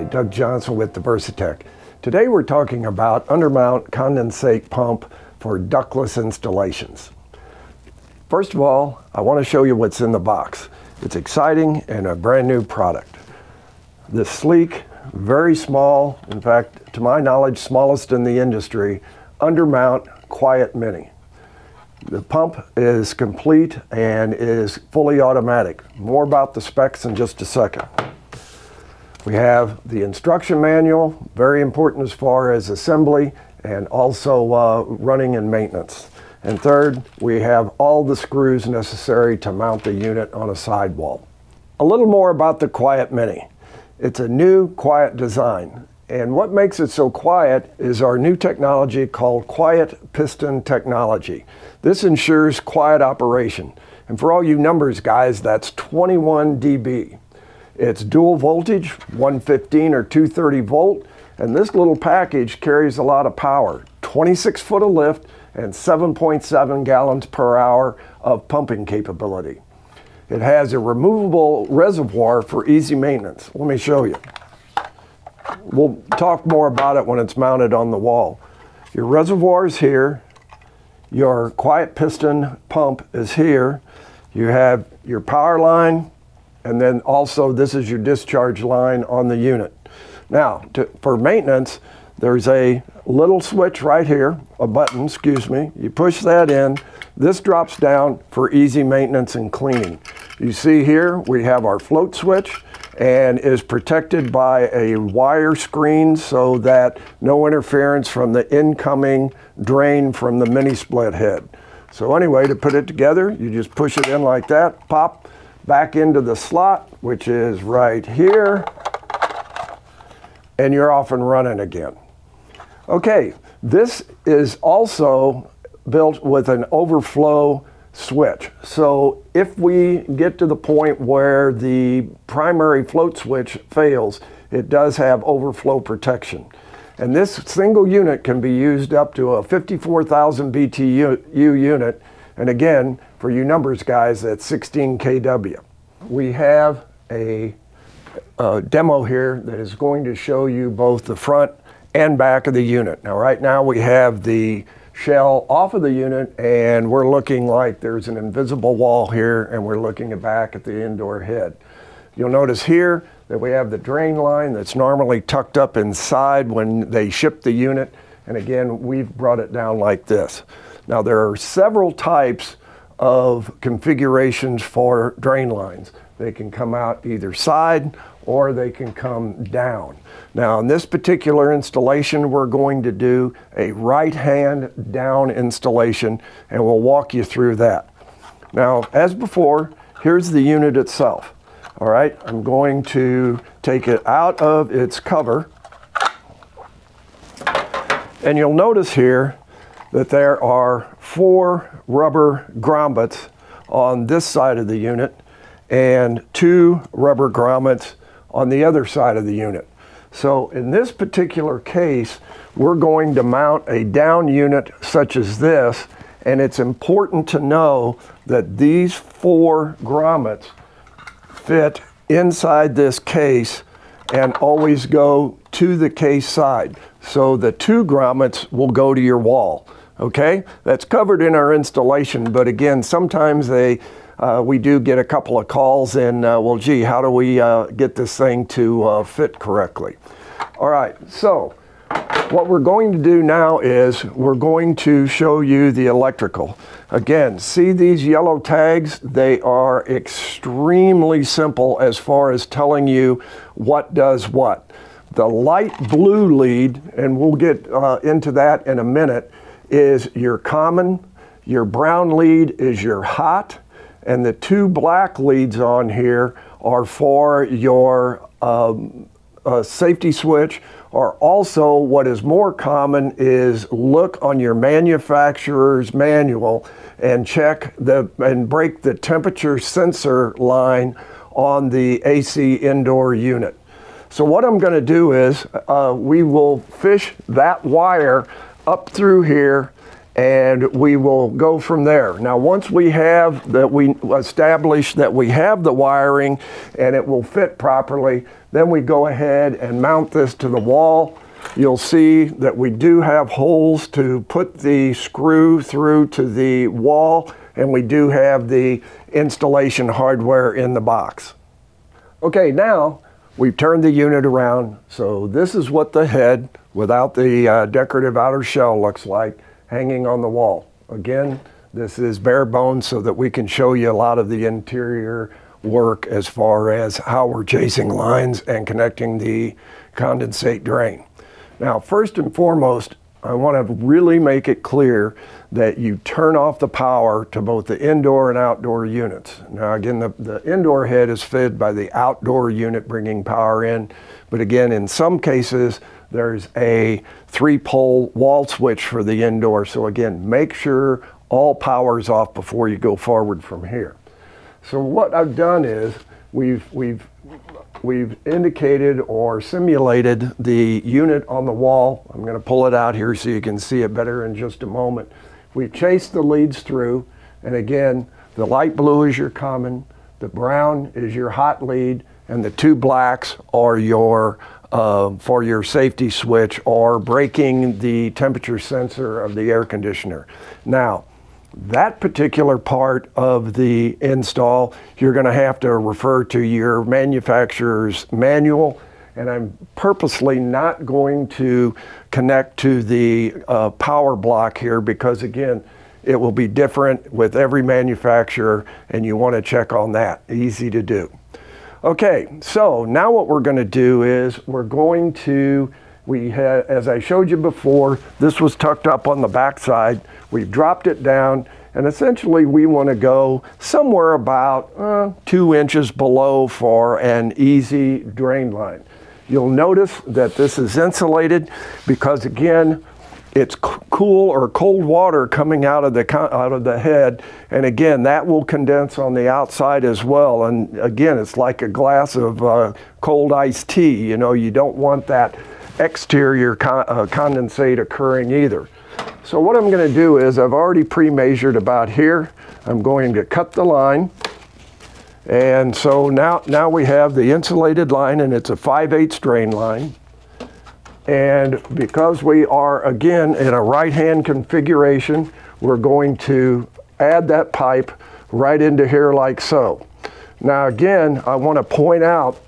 Hi, Doug Johnson with Diversitech. Today we're talking about undermount condensate pump for ductless installations. First of all, I want to show you what's in the box. It's exciting and a brand new product. The sleek, very small, in fact, to my knowledge, smallest in the industry, undermount Quiet Mini. The pump is complete and is fully automatic. More about the specs in just a second. We have the instruction manual, very important as far as assembly and also uh, running and maintenance. And third, we have all the screws necessary to mount the unit on a sidewall. A little more about the Quiet Mini. It's a new quiet design. And what makes it so quiet is our new technology called Quiet Piston Technology. This ensures quiet operation. And for all you numbers guys, that's 21 dB. It's dual voltage, 115 or 230 volt, and this little package carries a lot of power. 26 foot of lift and 7.7 gallons per hour of pumping capability. It has a removable reservoir for easy maintenance. Let me show you. We'll talk more about it when it's mounted on the wall. Your reservoir is here. Your quiet piston pump is here. You have your power line, and then also this is your discharge line on the unit. Now, to, for maintenance, there's a little switch right here, a button, excuse me. You push that in. This drops down for easy maintenance and cleaning. You see here, we have our float switch and is protected by a wire screen so that no interference from the incoming drain from the mini split head. So anyway, to put it together, you just push it in like that, pop, back into the slot, which is right here, and you're off and running again. Okay, this is also built with an overflow switch. So if we get to the point where the primary float switch fails, it does have overflow protection. And this single unit can be used up to a 54,000 BTU unit. And again, for you numbers guys, that's 16 kW. We have a, a demo here that is going to show you both the front and back of the unit. Now right now we have the shell off of the unit and we're looking like there's an invisible wall here and we're looking back at the indoor head. You'll notice here that we have the drain line that's normally tucked up inside when they ship the unit. And again, we've brought it down like this. Now there are several types of configurations for drain lines. They can come out either side or they can come down. Now in this particular installation, we're going to do a right hand down installation and we'll walk you through that. Now, as before, here's the unit itself. All right, I'm going to take it out of its cover. And you'll notice here that there are four rubber grommets on this side of the unit and two rubber grommets on the other side of the unit. So in this particular case, we're going to mount a down unit such as this, and it's important to know that these four grommets fit inside this case and always go to the case side. So the two grommets will go to your wall. Okay, that's covered in our installation, but again, sometimes they uh, we do get a couple of calls and, uh, well, gee, how do we uh, get this thing to uh, fit correctly? All right, so what we're going to do now is we're going to show you the electrical. Again, see these yellow tags? They are extremely simple as far as telling you what does what. The light blue lead, and we'll get uh, into that in a minute, is your common. Your brown lead is your hot and the two black leads on here are for your um, uh, safety switch or also what is more common is look on your manufacturer's manual and check the and break the temperature sensor line on the AC indoor unit. So what I'm going to do is uh, we will fish that wire up through here and we will go from there. Now, once we have that, we establish that we have the wiring and it will fit properly, then we go ahead and mount this to the wall. You'll see that we do have holes to put the screw through to the wall, and we do have the installation hardware in the box. Okay, now we've turned the unit around. So this is what the head without the uh, decorative outer shell looks like hanging on the wall. Again, this is bare bones so that we can show you a lot of the interior work as far as how we're chasing lines and connecting the condensate drain. Now, first and foremost, I want to really make it clear that you turn off the power to both the indoor and outdoor units. Now again, the, the indoor head is fed by the outdoor unit bringing power in, but again, in some cases, there's a three pole wall switch for the indoor. So again, make sure all power is off before you go forward from here. So what I've done is we've, we've we've indicated or simulated the unit on the wall. I'm going to pull it out here so you can see it better in just a moment. We've chased the leads through, and again, the light blue is your common, the brown is your hot lead, and the two blacks are your uh, for your safety switch or breaking the temperature sensor of the air conditioner. Now, that particular part of the install, you're going to have to refer to your manufacturer's manual. And I'm purposely not going to connect to the uh, power block here because, again, it will be different with every manufacturer, and you want to check on that. Easy to do. Okay, so now what we're going to do is we're going to we had, as I showed you before, this was tucked up on the backside. We've dropped it down and essentially we want to go somewhere about uh, two inches below for an easy drain line. You'll notice that this is insulated because again, it's cool or cold water coming out of the out of the head and again that will condense on the outside as well and again it's like a glass of uh, cold iced tea you know you don't want that exterior con uh, condensate occurring either. So what I'm going to do is I've already pre-measured about here. I'm going to cut the line. And so now, now we have the insulated line and it's a 5 8 drain line. And because we are again in a right hand configuration, we're going to add that pipe right into here like so. Now again, I want to point out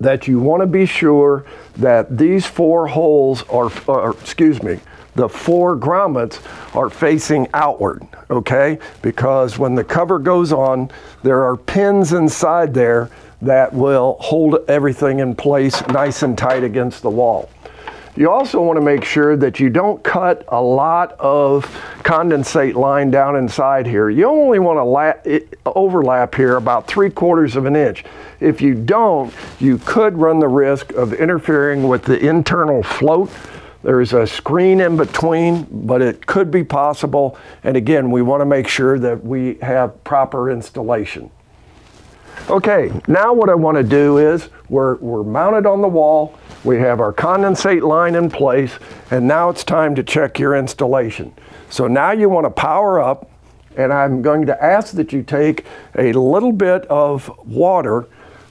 that you want to be sure that these four holes are, or, excuse me, the four grommets are facing outward, okay? Because when the cover goes on, there are pins inside there that will hold everything in place nice and tight against the wall. You also want to make sure that you don't cut a lot of condensate line down inside here. You only want to overlap here about three quarters of an inch. If you don't, you could run the risk of interfering with the internal float there's a screen in between, but it could be possible. And again, we want to make sure that we have proper installation. Okay, now what I want to do is we're, we're mounted on the wall. We have our condensate line in place, and now it's time to check your installation. So now you want to power up, and I'm going to ask that you take a little bit of water,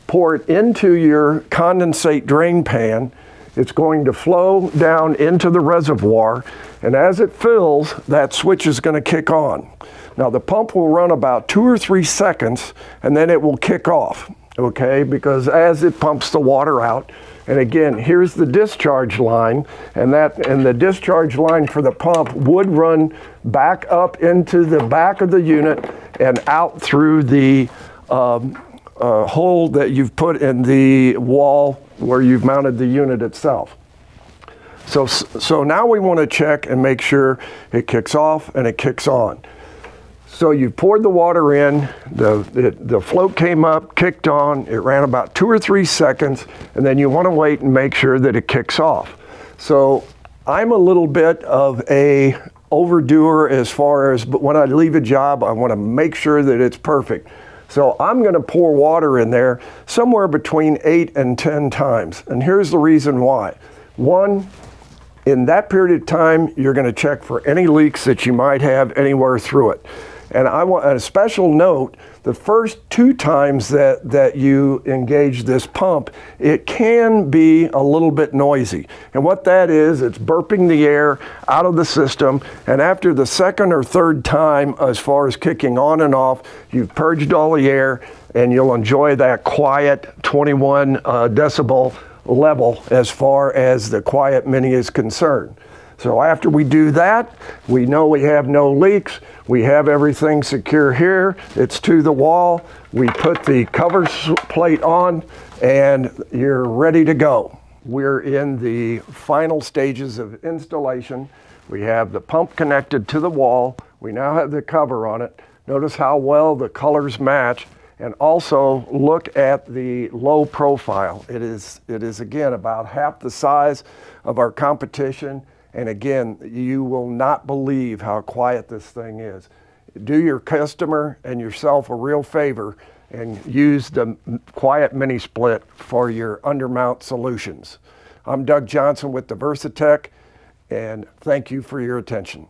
pour it into your condensate drain pan, it's going to flow down into the reservoir, and as it fills, that switch is going to kick on. Now the pump will run about two or three seconds, and then it will kick off, okay? Because as it pumps the water out, and again, here's the discharge line, and that and the discharge line for the pump would run back up into the back of the unit and out through the um, uh, hole that you've put in the wall where you've mounted the unit itself. So, so now we want to check and make sure it kicks off and it kicks on. So you poured the water in, the, the float came up, kicked on, it ran about two or three seconds, and then you want to wait and make sure that it kicks off. So I'm a little bit of a overdoer as far as, but when I leave a job, I want to make sure that it's perfect. So I'm going to pour water in there somewhere between 8 and 10 times. And here's the reason why. One, In that period of time, you're going to check for any leaks that you might have anywhere through it. And I want a special note, the first two times that, that you engage this pump, it can be a little bit noisy. And what that is, it's burping the air out of the system. And after the second or third time, as far as kicking on and off, you've purged all the air and you'll enjoy that quiet 21 uh, decibel level as far as the Quiet Mini is concerned. So after we do that, we know we have no leaks. We have everything secure here. It's to the wall. We put the cover plate on and you're ready to go. We're in the final stages of installation. We have the pump connected to the wall. We now have the cover on it. Notice how well the colors match and also look at the low profile. It is, it is again about half the size of our competition and again, you will not believe how quiet this thing is. Do your customer and yourself a real favor and use the Quiet Mini Split for your undermount solutions. I'm Doug Johnson with Diversitech, and thank you for your attention.